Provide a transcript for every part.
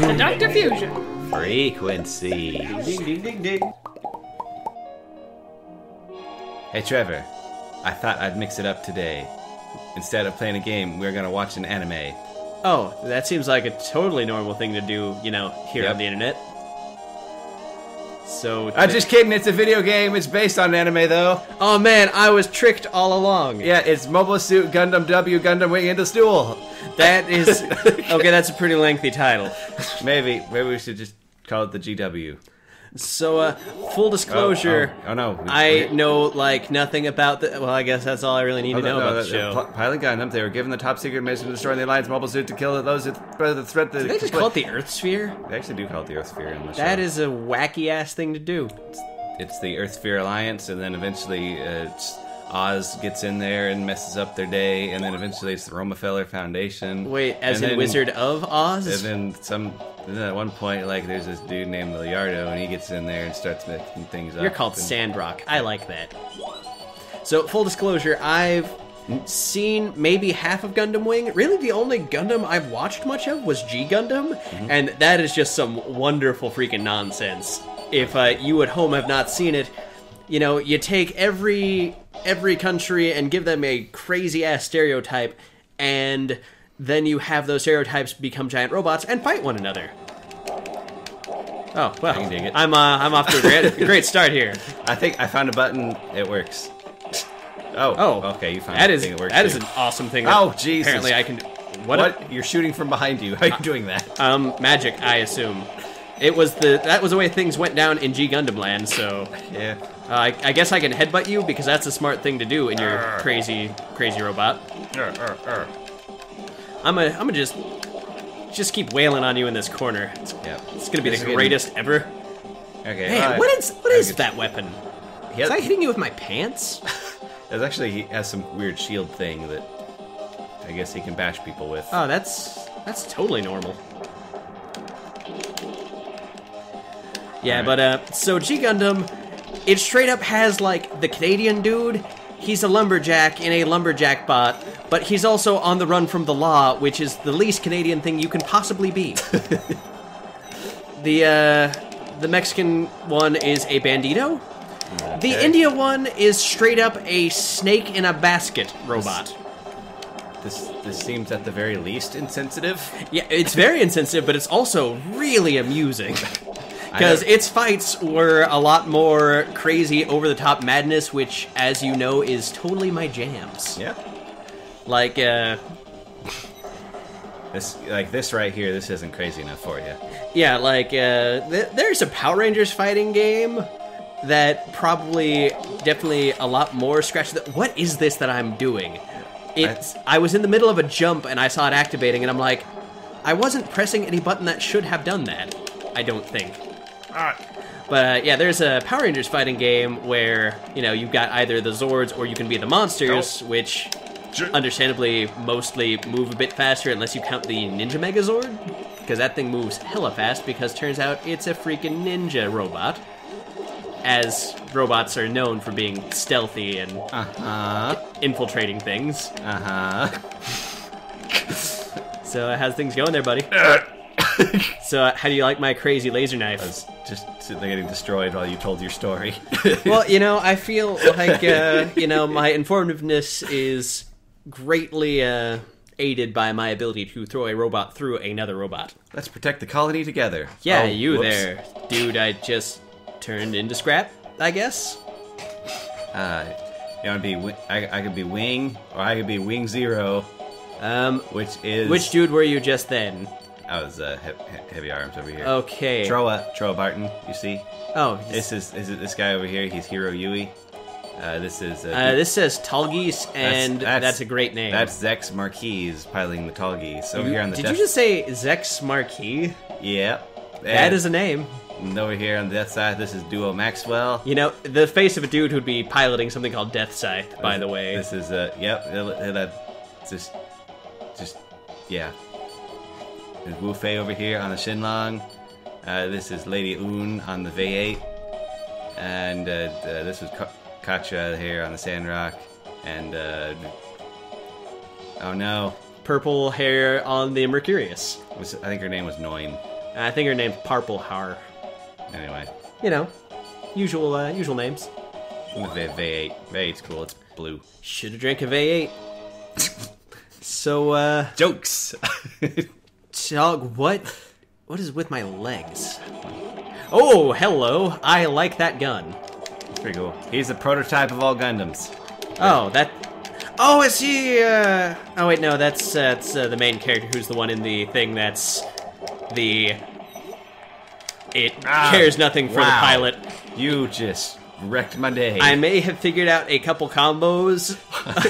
the Dr. Fusion. Frequency. Ding ding ding ding. Hey Trevor, I thought I'd mix it up today. Instead of playing a game, we're gonna watch an anime. Oh, that seems like a totally normal thing to do, you know, here Yep. on the internet. So, I'm just kidding, it's a video game. It's based on anime though. oh man, I was tricked all along. Yeah, it's Mobile Suit Gundam W Gundam Wing Endless Duel. That is okay. That's a pretty lengthy title. Maybe, maybe we should just call it the GW. So, uh, full disclosure, Oh, oh, oh, no. I know like nothing about the. Well, I guess that's all I really need Oh, to know no, about no, the show. P- Pilot Gundam, they were given the top secret mission to destroy the Alliance mobile suit to kill those who th- the threat. The, Did they just call it the Earth Sphere? They actually do call it the Earth Sphere in the show. That is a wacky ass thing to do. It's the Earth Sphere Alliance, and then eventually uh, it's, Oz gets in there and messes up their day, and then eventually it's the Romefeller Foundation. Wait, as in then- Wizard of Oz? And then some. And then at one point, like, there's this dude named Liardo, and he gets in there and starts mixing things up. You're called and- Sandrock. I like that. So, full disclosure, I've seen maybe half of Gundam Wing. Really, the only Gundam I've watched much of was G Gundam, and that is just some wonderful freaking nonsense. If uh, you at home have not seen it, you know, you take every every country and give them a crazy ass stereotype, and then you have those stereotypes become giant robots and fight one another. Oh well, can dig it. I'm uh, I'm off to a great, great start here. I think I found a button. It works. Oh. Oh, Okay, you found that a is thing that works. that is an awesome thing. Oh, Jesus. Apparently, I can. What? What? You're shooting from behind you. How are you doing that? Um, magic, I assume. It was the that was the way things went down in G Gundam Land. So Yeah. uh, I, I guess I can headbutt you because that's a smart thing to do in your crazy crazy robot. I'm gonna I'm gonna just just keep wailing on you in this corner. It's, Yeah. it's gonna be This the is getting- greatest ever. Okay. Man, what is what is that weapon? He Is has, I hitting you with my pants? there's actually he has some weird shield thing that I guess he can bash people with. Oh, that's that's totally normal. Yeah, Alright. but uh, so G Gundam, it straight up has like the Canadian dude. He's a lumberjack in a lumberjack bot, but he's also on the run from the law, which is the least Canadian thing you can possibly be. the uh, the Mexican one is a bandito. The India one is straight up a snake in a basket robot. This this seems at the very least insensitive. Yeah, it's very insensitive, but it's also really amusing. Because its fights were a lot more crazy, over the top madness, which, as you know, is totally my jams. Yeah. Like, uh, This like this right here. This isn't crazy enough for you. yeah, like, uh, th- there's a Power Rangers fighting game that probably, definitely a lot more scratch. The- what is this that I'm doing? It's, I was in the middle of a jump and I saw it activating, and I'm like, I wasn't pressing any button that should have done that. I don't think. But uh, yeah, there's a Power Rangers fighting game where you know you've got either the Zords or you can be the monsters, which understandably mostly move a bit faster unless you count the Ninja Megazord, because that thing moves hella fast. Because turns out it's a freaking ninja robot, as robots are known for being stealthy and Uh huh. infiltrating things. Uh huh. So uh, how's things going there, buddy? so uh, how do you like my crazy laser knife? I was just sitting there getting destroyed while you told your story. well, you know, I feel like uh, you know my informativeness is greatly uh, aided by my ability to throw a robot through another robot. Let's protect the colony together. Yeah, Oh, you whoops. there, dude. I just turned into scrap. I guess. Uh, you want to be? wi- I, I could be Wing, or I could be Wing Zero, Um, which is which dude were you just then? I was uh, he- he- heavy arms over here. Okay. Trowa, Trowa Barton. You see, Oh, this is is it this guy over here? He's Heero Yuy. Uh, this is uh, uh, this says Tallgeese, and that's, a great name. That's Zechs Merquise piloting the Tallgeese over here on the. Did death- you just say Zechs Merquise? Yeah. That is a name. And over here on the death side, this is Duo Maxwell. You know, the face of a dude who'd be piloting something called Death Scythe, by the way. This is uh, yep. It'll, it'll, just, just, yeah. There's Wu Fei over here on the Shenlong. Uh, this is Lady Une on the V8, and uh, uh, this was Ka- Quatre here on the Sandrock, and uh, oh no, Purple hair on the Mercurius. was, I think her name was Noin. I think her name's Parplehar. Anyway, You know, usual uh, usual names. the V- V8. V8's cool. It's blue. Should have drank a V8. so, uh, Jokes. dog, what? What is with my legs? Oh, hello. I like that gun. It's pretty cool. He's the prototype of all Gundams. Oh, that. Oh, is he? Uh... Oh wait, no, that's uh, that's uh, the main character who's the one in the thing that's the. It Ah, cares nothing for the pilot. You just wrecked my day. I may have figured out a couple combos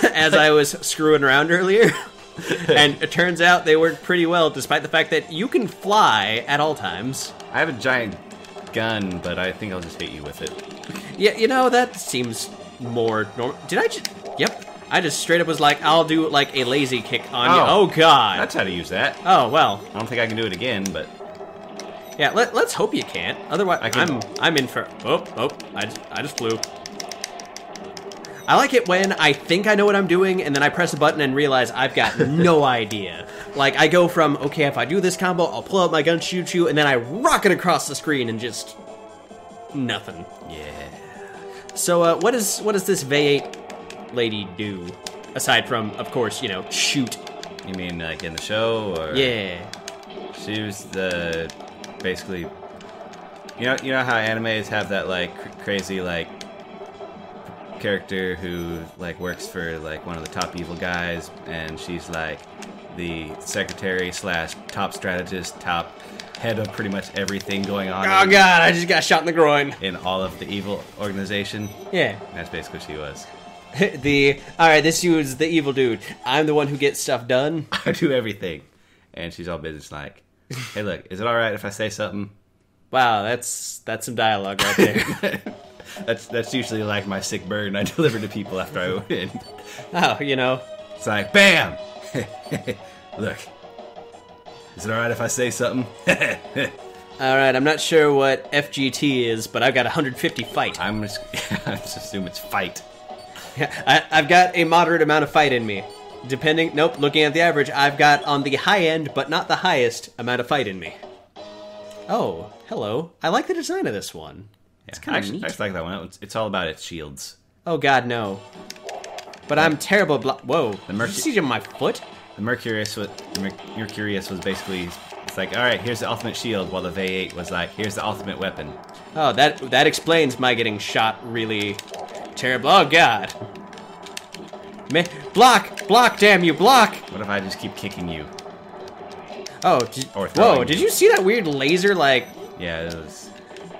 as I was screwing around earlier. and it turns out they work pretty well, despite the fact that you can fly at all times. I have a giant gun, but I think I'll just hit you with it. Yeah, you know, that seems more normal. Did I just. Yep. I just straight up was like, I'll do like a lazy kick on you. Oh. Oh, God. That's how to use that. Oh, well. I don't think I can do it again, but Yeah, let, let's hope you can't. Otherwise, I can- I'm I'm in for. Oh, oh, I just, I just flew. I like it when I think I know what I'm doing, and then I press a button and realize I've got no idea. Like I go from okay, if I do this combo, I'll pull out my gun, shoot you, and then I rocket across the screen and just nothing. yeah. So, uh, what is what does this V8 lady do aside from, of course, you know, shoot? You mean like in the show, or Yeah. She was the basically. You know, you know how animes have that like cr- crazy like character who like works for like one of the top evil guys, and she's like the secretary slash top strategist, top head of pretty much everything going on Oh in, God, I just got shot in the groin. in all of the evil organization. Yeah. That's basically what she was. the all right, this dude's the evil dude. I'm the one who gets stuff done. I do everything, and she's all business like. Hey, look, is it all right if I say something? Wow, that's that's some dialogue right there. That's that's usually like my sick burn I deliver to people after I win. oh, you know, It's like, bam! Look. Is it alright if I say something? all right. I'm not sure what FGT is, but I've got 150 fight. I'm just, I just assume it's fight. I, I've got a moderate amount of fight in me. Depending, nope. Looking at the average, I've got on the high end, but not the highest amount of fight in me. Oh, hello. I like the design of this one. It's kind of neat. I just like that one. It's, it's all about its shields. Oh God, no. But I'm terrible. Blo- Whow! Did merc- you see my foot? The Mercurius was, the Merc- Mercurius was basically, it's like, alright, here's the ultimate shield, while the V8 was like, here's the ultimate weapon. Oh, that that explains my getting shot really terrible. Oh God! Block, block! Damn you, block! What if I just keep kicking you? Oh, did, Or whoa! throwing Did you. you see that weird laser? Like, Yeah, it was.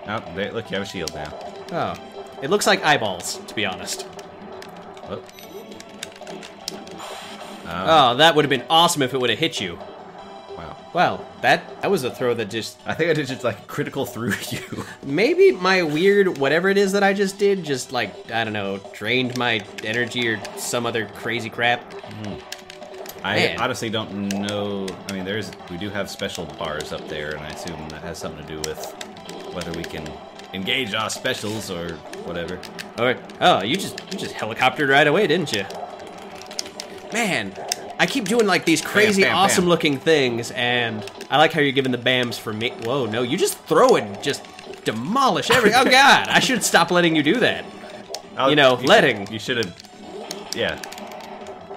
Oh, there, look, you have a shield now. oh, it looks like eyeballs. To be honest. Oh, Oh, that would have been awesome if it would have hit you. wow. Well, that that was a throw that just I think I did just like critical through you. maybe my weird whatever it is that I just did just like I don't know drained my energy or some other crazy crap. Hmm. I Man. honestly don't know. I mean, there's we do have special bars up there, and I assume that has something to do with whether we can engage our specials or whatever. Or oh, you just you just helicoptered right away, didn't you? Man, I keep doing like these crazy, bam, bam. awesome looking things, and I like how you're giving the bams for me. Whoa, no, you just throw and just demolish every. oh God, I should stop letting you do that. Oh, You know, should- letting. You should have. Yeah.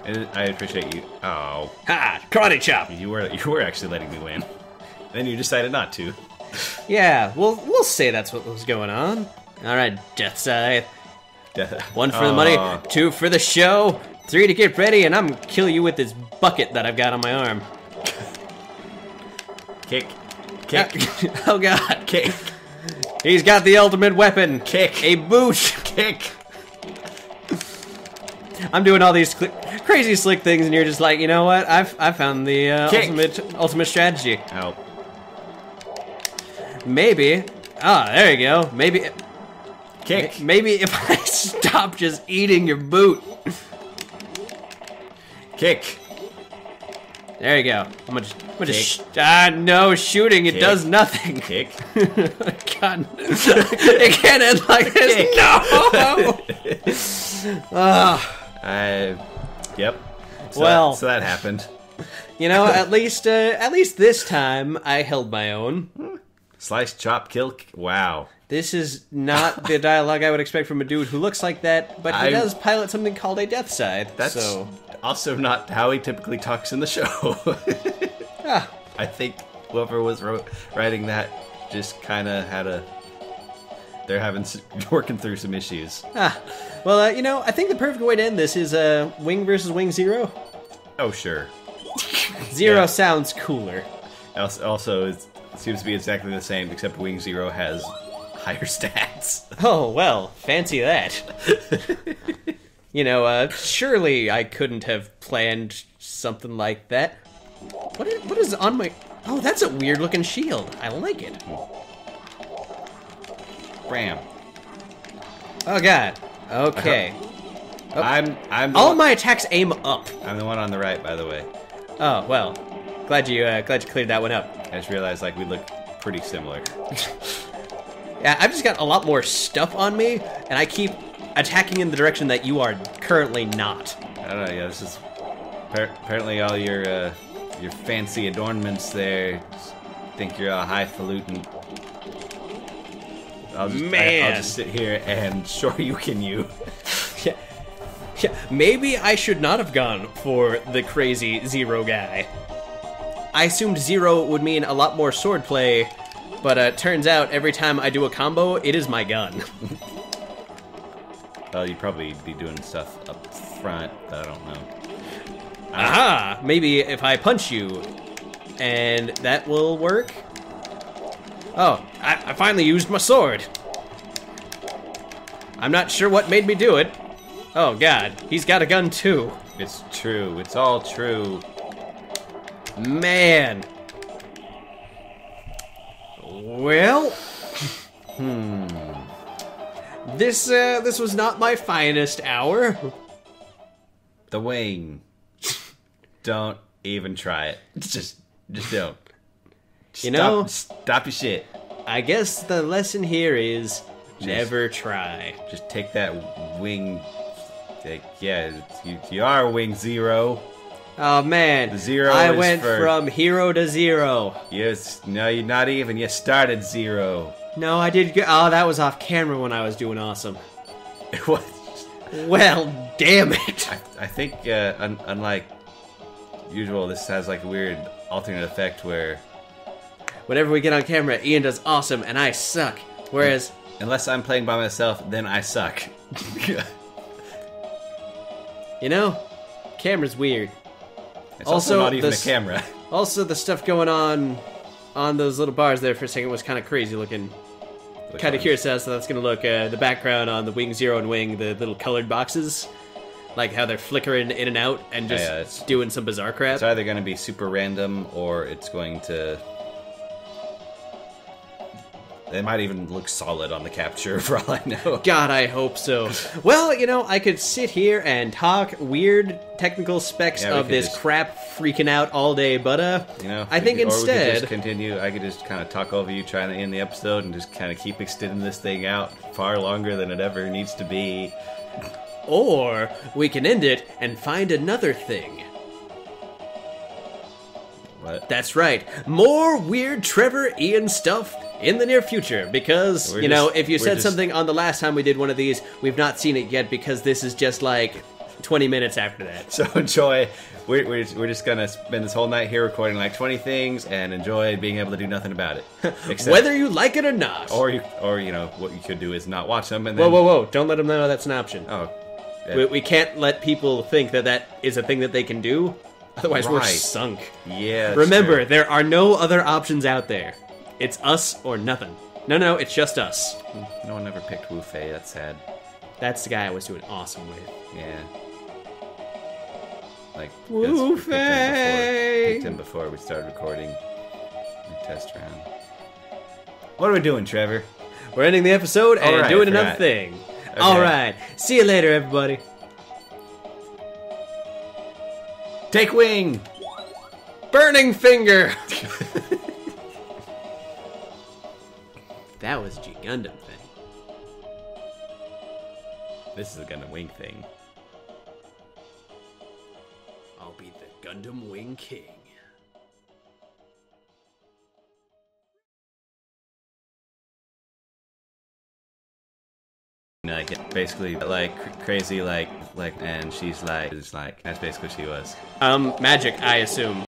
I I appreciate you. Oh, Ha! Karate chop. you were you were actually letting me win. Then you decided not to. Yeah, we'll we'll say that's what was going on. All right, Death Scythe. One for the money, Aw. two for the show, three to get ready, and I'm gonna kill you with this bucket that I've got on my arm. Kick, kick, oh God! kick, He's got the ultimate weapon. Kick. A boot. kick. I'm doing all these crazy slick things, and you're just like, you know what? I've I found the uh, Kick. ultimate ultimate strategy. Oh, Maybe. Ah, there you go. Maybe. kick. Maybe if I stop just eating your boot. Kick. There you go. I'm gonna, just- I'm gonna just ah no shooting. It Kick. does nothing. Kick. God, it can't end like this. Kick. No. Ah. I. Yep. So Well. that, so that happened. You know, at least uh, at least this time I held my own. Slice, chop, kill. Wow. This is not the dialogue I would expect from a dude who looks like that, but he I- does pilot something called a Death Scythe. That's so also not how he typically talks in the show. ah, I think whoever was wrote, writing that just kind of had a. They're having working through some issues. ah. Well, uh, you know, I think the perfect way to end this is uh, Wing versus Wing Zero. Oh sure. Zero Yeah. sounds cooler. Also, also it seems to be exactly the same, except Wing Zero has higher stats. Oh well, fancy that. you know, uh, surely I couldn't have planned something like that. What is, what is on my? Oh, that's a weird looking shield. I like it. Bram. Oh god. Okay. I'm I'm All one, my attacks aim up. I'm the one on the right, by the way. Oh well. Glad you uh, glad you cleared that one up. I just realized like we look pretty similar. Yeah, I've just got a lot more stuff on me, and I keep attacking in the direction that you are currently not. I don't know. Yeah, this is apparently all your uh, your fancy adornments there. Think you're all highfalutin. I'll just, I, Man. will just sit here and sure you can you. Yeah. Yeah, maybe I should not have gone for the crazy Zero guy. I assumed Zero would mean a lot more swordplay, but uh, turns out every time I do a combo, it is my gun. Well, you'd probably be doing stuff up front. but I don't know. Aha! Maybe if I punch you, and that will work. Oh, I, I finally used my sword. I'm not sure what made me do it. Oh god, he's got a gun too. It's true. It's all true. Man. Well, hmm. This uh, this was not my finest hour. The wing. don't even try it. Just, just don't. You know- Stop, stop your shit. I guess the lesson here is never try. Just take that wing. Like, yeah, you, you are wing zero. Oh man, The zero I went for- from hero to zero. Yes, no, you're not even. You started zero. No, I did. Go- oh, that was off camera when I was doing awesome. What? Well, damn it. I, I think, uh, un- unlike usual, this has like a weird alternate effect where, Whenever we get on camera, Ian does awesome and I suck. Whereas, unless I'm playing by myself, then I suck. you know, camera's weird. It's also, Also, not even this- a camera. Also, the stuff going on on those little bars there for a second was kind of crazy looking. Kind of curious as to how that's going to look. Uh, the background on the Wing Zero and Wing, the little colored boxes, like how they're flickering in and out and just Yeah, doing some bizarre crap. It's either going to be super random or it's going to. They might even look solid on the capture for all I know. God, I hope so. well, you know, I could sit here and talk weird technical specs Yeah, we of could this just- crap freaking out all day, but uh, You know, I think could- or we could instead, just continue. I could just kind of talk over you trying to end the episode and just kind of keep extending this thing out far longer than it ever needs to be. or we can end it and find another thing. What? That's right. More weird Trevor Ian stuff in the near future because, We're you know, just- if you said just- something on the last time we did one of these, we've not seen it yet because this is just like 20 minutes after that. So enjoy. We're, we're, we're just gonna spend this whole night here recording like 20 things and enjoy being able to do nothing about it. Except, Whether you like it or not. or you, or you know, what you could do is not watch them and whoa, then. whoa, whoa. Don't let them know that's an option. Oh, yeah, We, we can't let people think that that is a thing that they can do. Otherwise, we're sunk. yeah. Remember, true. there are no other options out there. It's us or nothing. No, no, it's just us. no one ever picked Wu Fei. That's sad. That's the guy I was doing awesome with. Yeah. Like Wu that's- picked him Fei. before- Picked him before we started recording the test round. What are we doing, Trevor? We're ending the episode and All right, doing another forgot. thing. All right. See you later, everybody. Take wing. Burning finger. That was G Gundam thing. This is a Gundam Wing thing. I'll be the Gundam Wing King. like basically like crazy like like and she's like it's like that's basically what she was um magic i assume